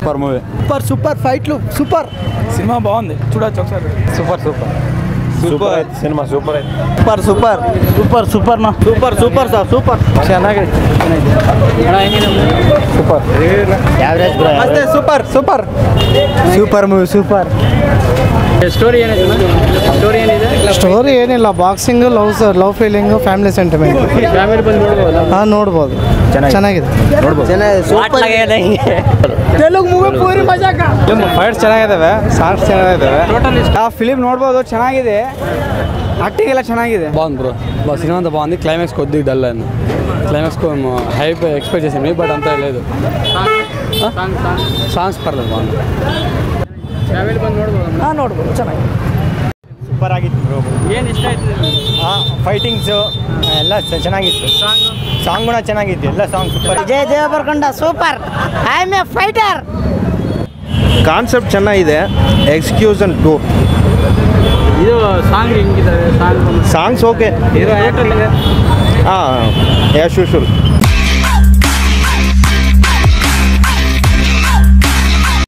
Super movie super super ఫైట్లు super cinema బాగుంది చూడొచ్చు ఒకసారి super super super cinema super super super super super నా సూపర్ సూపర్ సార్ సూపర్ ಚೆನ್ನಾಗಿದೆ super average అస్తే super super super movie super story ಏನಿದೆ story ಏನಿದೆ story ಏನಿಲ್ಲ boxing love love feeling family sentiment family ಬಂದು ನೋಡ್ಬೋದಾ ಹಾಂ ನೋಡ್ಬೋದು ಚೆನ್ನಾಗಿದೆ ತೆಲುಗು ಮೂವಿ ಪೂರಿ ಮಜಾಕ ಫೈಟ್ಸ್ ಚೆನ್ನಾಗಿದ್ದಾವೆ ಸಾಂಗ್ಸ್ ಚೆನ್ನಾಗಿದ್ದಾವೆ ಆ ಫಿಲಿಮ್ ನೋಡ್ಬೋದು ಚೆನ್ನಾಗಿದೆ ಆಕ್ಟಿಂಗ್ ಎಲ್ಲ ಚೆನ್ನಾಗಿದೆ బాగుంది బ్రో బా సినిమా అంతా బాగుంది క్లైమాక్స్ కొద్దిగా డల్ అయింది క్లైమాక్స్ హైప్ ఎక్స్పెక్ట్ చేసాము బట్ అంతా లేదు సాంగ్స్ పర్లేదు బాగుంది ಫ್ಯಾಮಿಲಿ ಬಂದು ನೋಡ್ಬೋದಾ ಹಾಂ ನೋಡ್ಬೋದು ಚೆನ್ನಾಗಿದೆ ಸೂಪರ್ ಆಗಿತ್ತು ಬ್ರೋ ಏನು ಇಷ್ಟ ಆಯ್ತು ಫೈಟಿಂಗ್ಸು ಎಲ್ಲ ಚೆನ್ನಾಗಿತ್ತು. ಸಾಂಗ್ ಕೂಡ ಚೆನ್ನಾಗಿತ್ತು ಎಲ್ಲ ಸಾಂಗ್ ಸೂಪರ್ ಜಯ ಜಯ ಬರ್ಕೊಂಡ super I am a fighter concept ಚೆನ್ನಾಗಿದೆ ಎಕ್ಸ್ಕ್ಯೂಸನ್ ಟು ಇದು ಸಾಂಗ್ ಹೆಂಗಿದೆ ಸಾಂಗ್ ಸಾಂಗ್ಸ್ ಓಕೆ ಹಾಂ ಯಶ್ ಯೂಶುಲ್